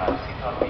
Gracias.